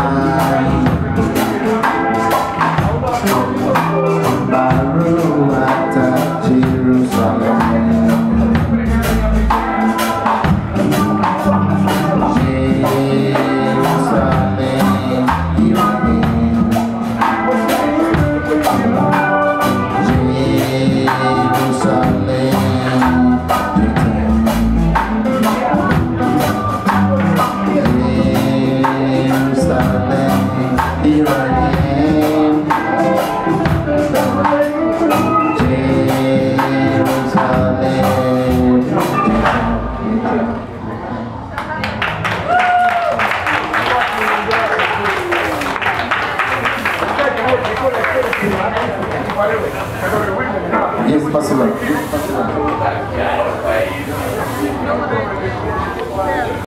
Amen. Есть посылок. Есть посылок.